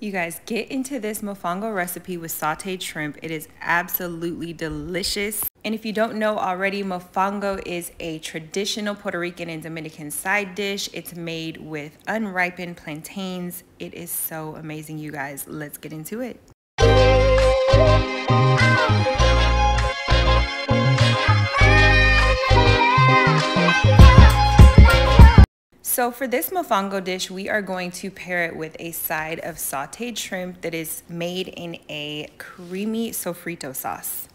You guys get into this mofongo recipe with sauteed shrimp. It is absolutely delicious. And if you don't know already, mofongo is a traditional Puerto Rican and Dominican side dish. It's made with unripened plantains. It is so amazing, you guys. Let's get into it. So for this mofongo dish, we are going to pair it with a side of sauteed shrimp that is made in a creamy sofrito sauce.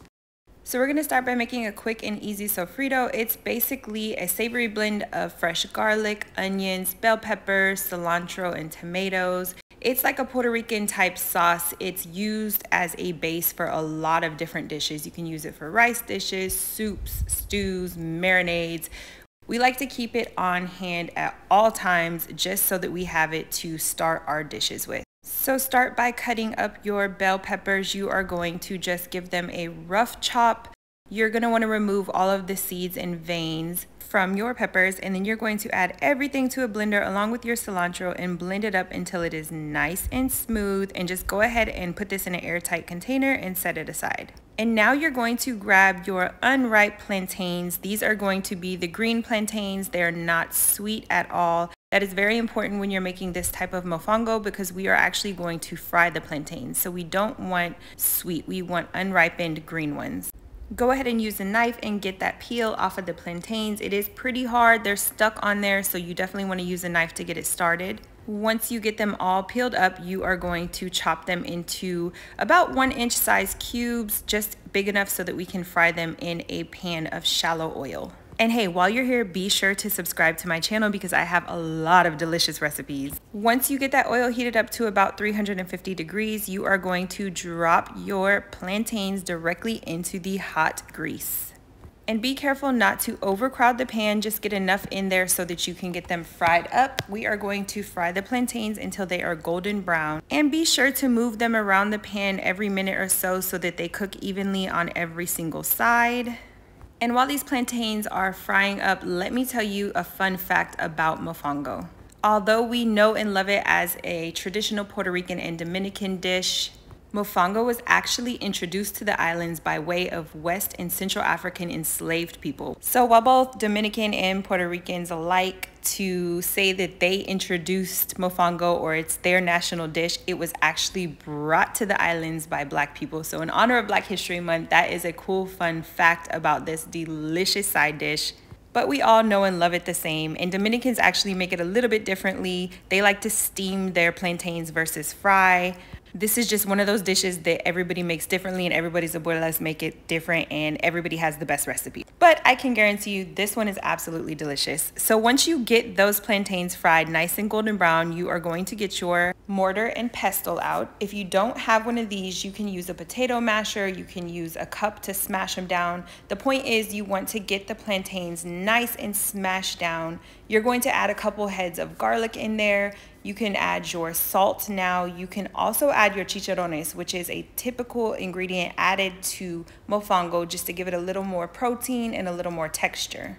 So we're gonna start by making a quick and easy sofrito. It's basically a savory blend of fresh garlic, onions, bell peppers, cilantro, and tomatoes. It's like a Puerto Rican type sauce. It's used as a base for a lot of different dishes. You can use it for rice dishes, soups, stews, marinades. We like to keep it on hand at all times just so that we have it to start our dishes with. So start by cutting up your bell peppers. You are going to just give them a rough chop. You're going to want to remove all of the seeds and veins from your peppers and then you're going to add everything to a blender along with your cilantro and blend it up until it is nice and smooth and just go ahead and put this in an airtight container and set it aside. And now you're going to grab your unripe plantains. These are going to be the green plantains. They're not sweet at all. That is very important when you're making this type of mofongo because we are actually going to fry the plantains. So we don't want sweet, we want unripened green ones. Go ahead and use a knife and get that peel off of the plantains. It is pretty hard, they're stuck on there, so you definitely wanna use a knife to get it started. Once you get them all peeled up, you are going to chop them into about one inch size cubes, just big enough so that we can fry them in a pan of shallow oil. And hey, while you're here, be sure to subscribe to my channel because I have a lot of delicious recipes. Once you get that oil heated up to about 350 degrees, you are going to drop your plantains directly into the hot grease. And be careful not to overcrowd the pan, just get enough in there so that you can get them fried up. We are going to fry the plantains until they are golden brown. And be sure to move them around the pan every minute or so so that they cook evenly on every single side. And while these plantains are frying up, let me tell you a fun fact about mofongo. Although we know and love it as a traditional Puerto Rican and Dominican dish, Mofongo was actually introduced to the islands by way of West and Central African enslaved people. So while both Dominican and Puerto Ricans like to say that they introduced mofongo or it's their national dish, it was actually brought to the islands by black people. So in honor of Black History Month, that is a cool fun fact about this delicious side dish but we all know and love it the same. And Dominicans actually make it a little bit differently. They like to steam their plantains versus fry. This is just one of those dishes that everybody makes differently and everybody's abuelas make it different and everybody has the best recipe. But I can guarantee you this one is absolutely delicious. So once you get those plantains fried nice and golden brown, you are going to get your mortar and pestle out. If you don't have one of these, you can use a potato masher, you can use a cup to smash them down. The point is you want to get the plantains nice and smashed down. You're going to add a couple heads of garlic in there. You can add your salt now. You can also add your chicharrones, which is a typical ingredient added to mofongo just to give it a little more protein and a little more texture.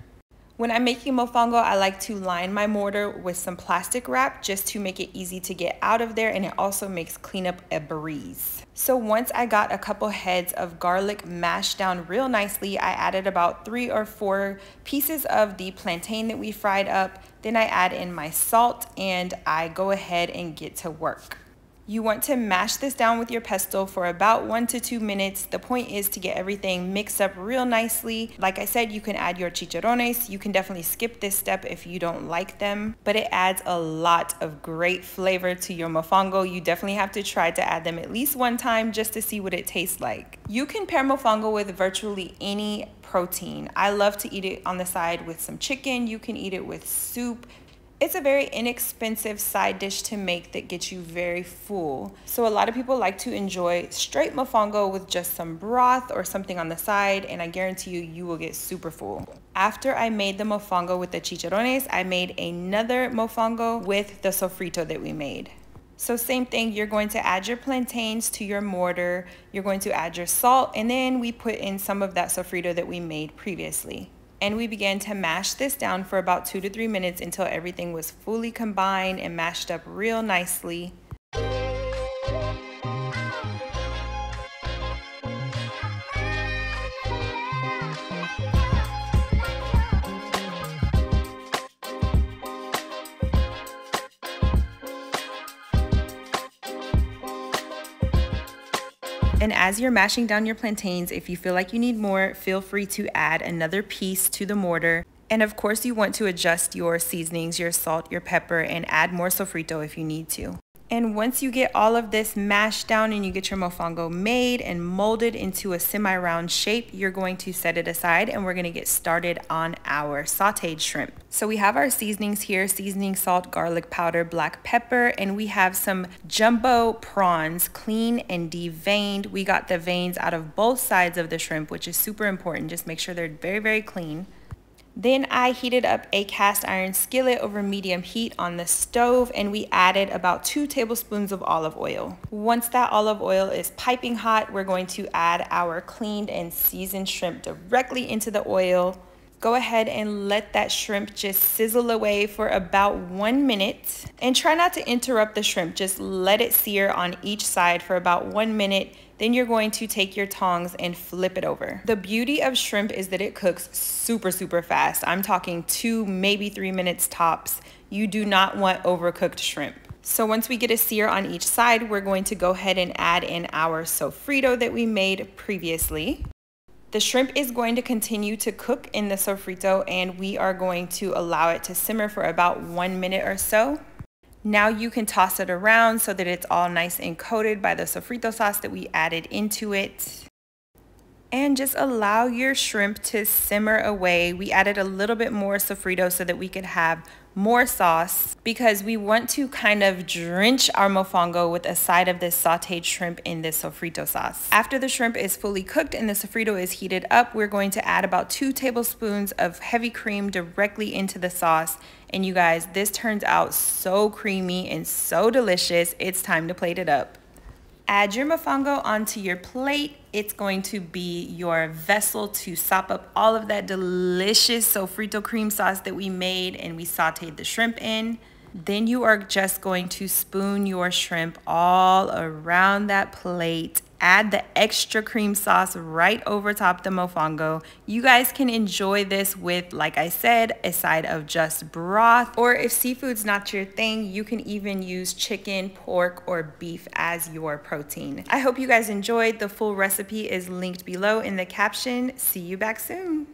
When I'm making mofongo, I like to line my mortar with some plastic wrap just to make it easy to get out of there and it also makes cleanup a breeze. So once I got a couple heads of garlic mashed down real nicely, I added about three or four pieces of the plantain that we fried up. Then I add in my salt and I go ahead and get to work. You want to mash this down with your pestle for about one to two minutes. The point is to get everything mixed up real nicely. Like I said, you can add your chicharrones. You can definitely skip this step if you don't like them, but it adds a lot of great flavor to your mofongo. You definitely have to try to add them at least one time just to see what it tastes like. You can pair mofongo with virtually any protein. I love to eat it on the side with some chicken. You can eat it with soup. It's a very inexpensive side dish to make that gets you very full. So a lot of people like to enjoy straight mofongo with just some broth or something on the side and I guarantee you, you will get super full. After I made the mofongo with the chicharrones, I made another mofongo with the sofrito that we made. So same thing, you're going to add your plantains to your mortar, you're going to add your salt, and then we put in some of that sofrito that we made previously and we began to mash this down for about two to three minutes until everything was fully combined and mashed up real nicely. And as you're mashing down your plantains, if you feel like you need more, feel free to add another piece to the mortar. And of course, you want to adjust your seasonings, your salt, your pepper, and add more sofrito if you need to. And once you get all of this mashed down and you get your mofongo made and molded into a semi-round shape, you're going to set it aside and we're gonna get started on our sauteed shrimp. So we have our seasonings here, seasoning salt, garlic powder, black pepper, and we have some jumbo prawns, clean and deveined. We got the veins out of both sides of the shrimp, which is super important. Just make sure they're very, very clean. Then I heated up a cast iron skillet over medium heat on the stove and we added about two tablespoons of olive oil. Once that olive oil is piping hot, we're going to add our cleaned and seasoned shrimp directly into the oil. Go ahead and let that shrimp just sizzle away for about one minute and try not to interrupt the shrimp. Just let it sear on each side for about one minute then you're going to take your tongs and flip it over. The beauty of shrimp is that it cooks super, super fast. I'm talking two, maybe three minutes tops. You do not want overcooked shrimp. So once we get a sear on each side, we're going to go ahead and add in our sofrito that we made previously. The shrimp is going to continue to cook in the sofrito and we are going to allow it to simmer for about one minute or so. Now you can toss it around so that it's all nice and coated by the sofrito sauce that we added into it. And just allow your shrimp to simmer away. We added a little bit more sofrito so that we could have more sauce because we want to kind of drench our mofongo with a side of this sauteed shrimp in this sofrito sauce. After the shrimp is fully cooked and the sofrito is heated up, we're going to add about two tablespoons of heavy cream directly into the sauce. And you guys, this turns out so creamy and so delicious. It's time to plate it up. Add your mofongo onto your plate. It's going to be your vessel to sop up all of that delicious sofrito cream sauce that we made and we sauteed the shrimp in. Then you are just going to spoon your shrimp all around that plate add the extra cream sauce right over top the mofongo. You guys can enjoy this with, like I said, a side of just broth. Or if seafood's not your thing, you can even use chicken, pork, or beef as your protein. I hope you guys enjoyed. The full recipe is linked below in the caption. See you back soon.